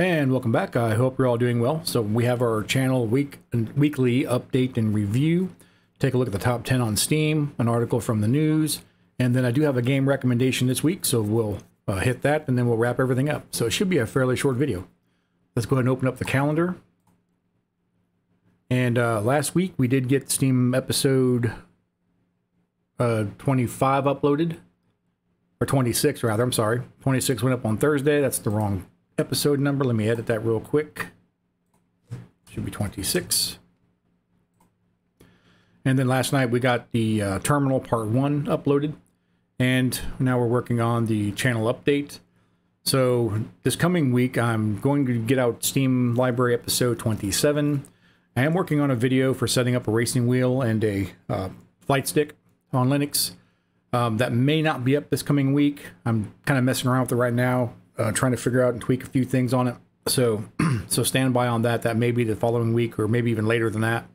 And welcome back. I hope you're all doing well. So we have our channel week weekly update and review. Take a look at the top 10 on Steam, an article from the news, and then I do have a game recommendation this week, so we'll uh, hit that and then we'll wrap everything up. So it should be a fairly short video. Let's go ahead and open up the calendar. And uh, last week we did get Steam episode uh, 25 uploaded, or 26 rather, I'm sorry. 26 went up on Thursday. That's the wrong episode number. Let me edit that real quick. Should be 26. And then last night we got the uh, Terminal Part 1 uploaded. And now we're working on the channel update. So this coming week, I'm going to get out Steam Library episode 27. I am working on a video for setting up a racing wheel and a uh, flight stick on Linux. Um, that may not be up this coming week. I'm kind of messing around with it right now uh, trying to figure out and tweak a few things on it. So, so stand by on that. That may be the following week or maybe even later than that.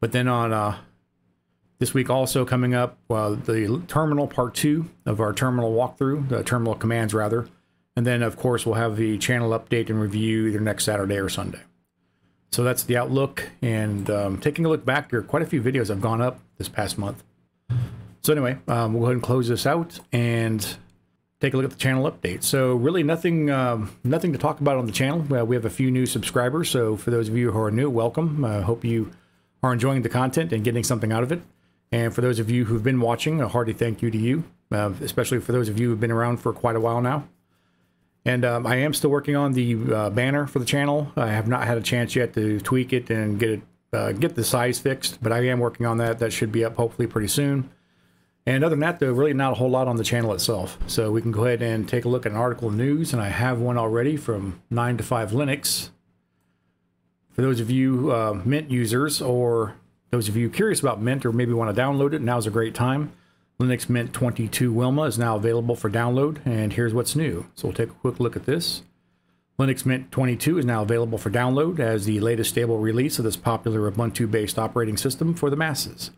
But then on uh, this week also coming up, uh, the terminal part two of our terminal walkthrough, the terminal commands rather. And then of course we'll have the channel update and review either next Saturday or Sunday. So that's the outlook. And um, taking a look back, there are quite a few videos have gone up this past month. So anyway, um, we'll go ahead and close this out and take a look at the channel update. So really nothing um, nothing to talk about on the channel. Uh, we have a few new subscribers. So for those of you who are new, welcome. I uh, hope you are enjoying the content and getting something out of it. And for those of you who've been watching, a hearty thank you to you, uh, especially for those of you who've been around for quite a while now. And um, I am still working on the uh, banner for the channel. I have not had a chance yet to tweak it and get it uh, get the size fixed, but I am working on that. That should be up hopefully pretty soon. And other than that, though, really not a whole lot on the channel itself. So we can go ahead and take a look at an article of news, and I have one already from 9 to 5 Linux. For those of you uh, Mint users, or those of you curious about Mint, or maybe want to download it, now's a great time. Linux Mint 22 Wilma is now available for download, and here's what's new. So we'll take a quick look at this. Linux Mint 22 is now available for download as the latest stable release of this popular Ubuntu-based operating system for the masses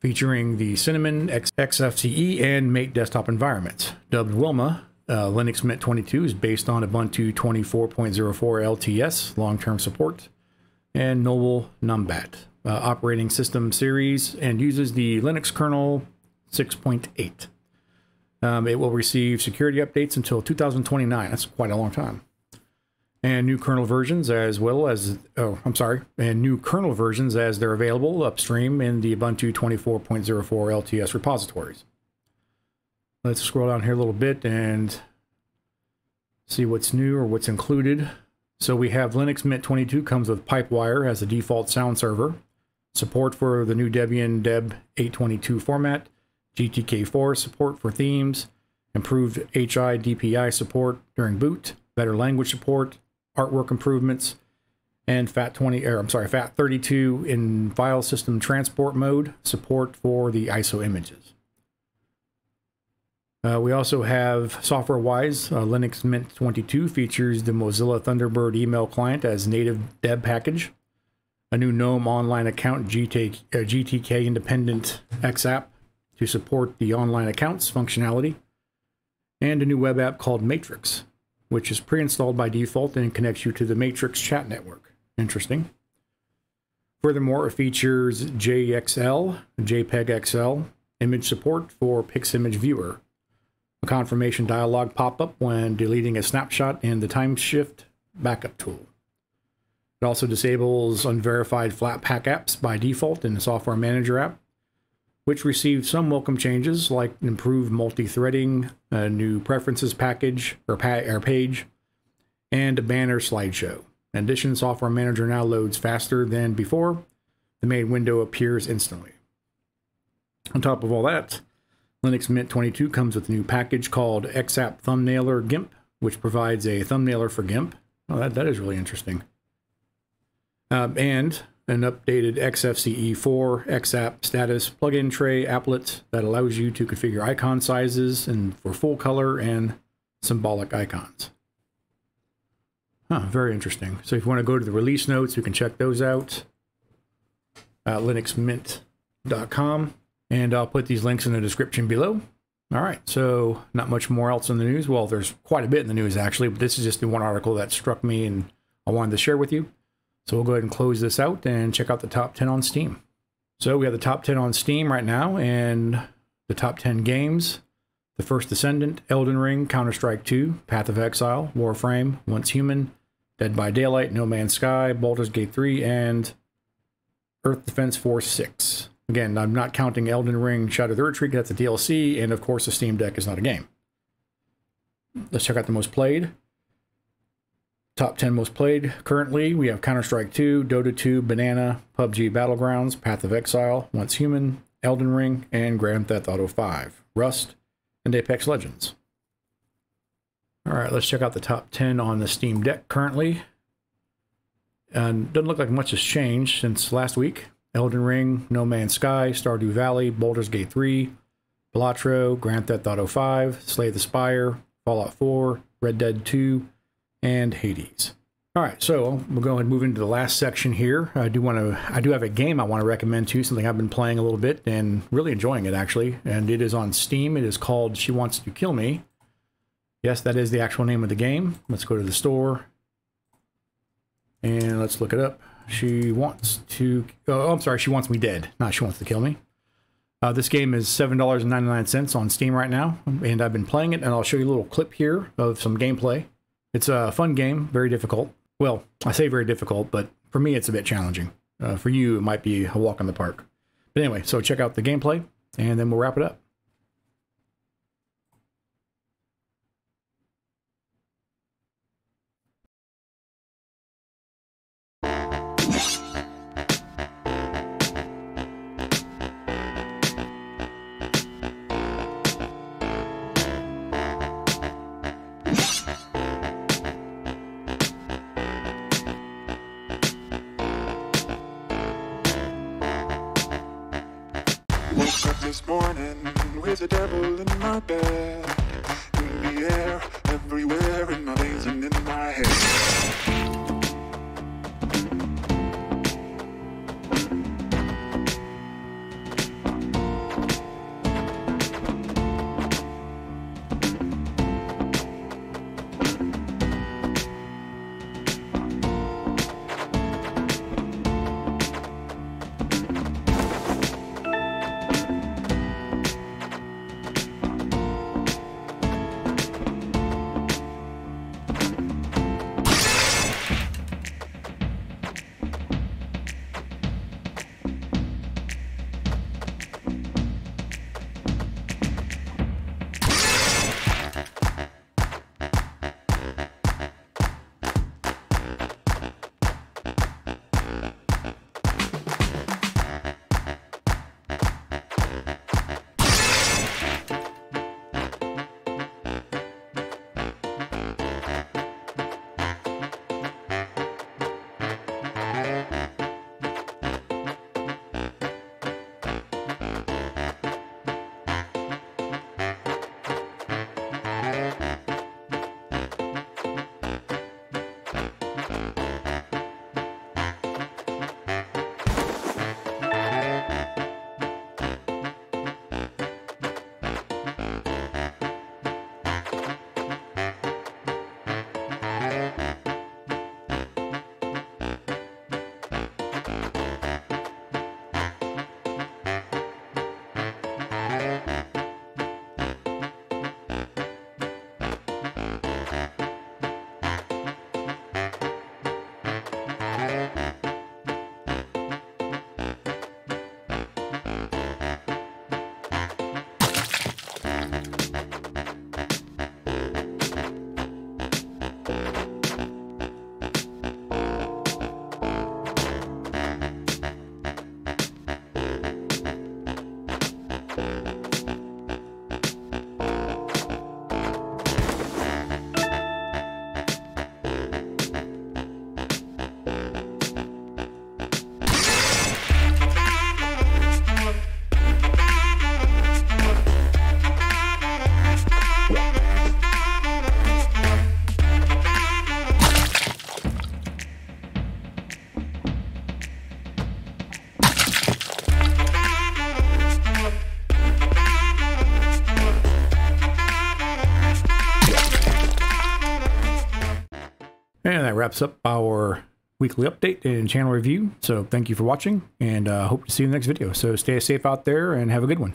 featuring the Cinnamon XFCE and Mate desktop environments. Dubbed Wilma, uh, Linux Mint 22 is based on Ubuntu 24.04 LTS long-term support and Noble Numbat uh, operating system series and uses the Linux kernel 6.8. Um, it will receive security updates until 2029. That's quite a long time and new kernel versions as well as, oh, I'm sorry, and new kernel versions as they're available upstream in the Ubuntu 24.04 LTS repositories. Let's scroll down here a little bit and see what's new or what's included. So we have Linux Mint 22 comes with Pipewire as a default sound server, support for the new Debian Deb 822 format, GTK4 support for themes, improved HI DPI support during boot, better language support, artwork improvements, and FAT20, or I'm sorry, FAT32 in file system transport mode, support for the ISO images. Uh, we also have software-wise, uh, Linux Mint 22 features the Mozilla Thunderbird email client as native deb package, a new GNOME online account GTK, uh, GTK independent to support the online accounts functionality, and a new web app called Matrix, which is pre-installed by default and connects you to the Matrix chat network. Interesting. Furthermore, it features JXL, JPEG XL, image support for PixImage Viewer, a confirmation dialog pop-up when deleting a snapshot in the Timeshift backup tool. It also disables unverified Flatpak apps by default in the Software Manager app, which received some welcome changes like improved multi-threading, a new preferences package or, pa or page, and a banner slideshow. In addition, Software Manager now loads faster than before. The main window appears instantly. On top of all that, Linux Mint 22 comes with a new package called XApp Thumbnailer GIMP, which provides a thumbnailer for GIMP. Oh, that, that is really interesting. Um, and an updated XFCE4 XApp status plugin tray applet that allows you to configure icon sizes and for full color and symbolic icons. Huh, very interesting. So if you want to go to the release notes, you can check those out at linuxmint.com. And I'll put these links in the description below. All right, so not much more else in the news. Well, there's quite a bit in the news actually, but this is just the one article that struck me and I wanted to share with you. So we'll go ahead and close this out and check out the top 10 on Steam. So we have the top 10 on Steam right now and the top 10 games. The First Descendant, Elden Ring, Counter Strike 2, Path of Exile, Warframe, Once Human, Dead by Daylight, No Man's Sky, Baldur's Gate 3, and Earth Defense Force 6. Again, I'm not counting Elden Ring, Shadow of the Erdtree, that's a DLC, and of course the Steam Deck is not a game. Let's check out the most played. Top 10 most played currently, we have Counter-Strike 2, Dota 2, Banana, PUBG Battlegrounds, Path of Exile, Once Human, Elden Ring, and Grand Theft Auto 5, Rust, and Apex Legends. All right, let's check out the top 10 on the Steam Deck currently. And doesn't look like much has changed since last week. Elden Ring, No Man's Sky, Stardew Valley, Baldur's Gate 3, Balatro, Grand Theft Auto 5, Slay the Spire, Fallout 4, Red Dead 2, and Hades. All right, so we'll go and move into the last section here. I do want to, I do have a game I want to recommend to you, something I've been playing a little bit and really enjoying it actually. And it is on Steam. It is called She Wants to Kill Me. Yes, that is the actual name of the game. Let's go to the store and let's look it up. She wants to. Oh, I'm sorry. She wants me dead. Not she wants to kill me. Uh, this game is $7.99 on Steam right now, and I've been playing it, and I'll show you a little clip here of some gameplay. It's a fun game, very difficult. Well, I say very difficult, but for me, it's a bit challenging. Uh, for you, it might be a walk in the park. But anyway, so check out the gameplay, and then we'll wrap it up. Morning with the devil in my bed. In the air, everywhere, in my veins and in my head. wraps up our weekly update and channel review. So thank you for watching, and uh, hope to see you in the next video. So stay safe out there and have a good one.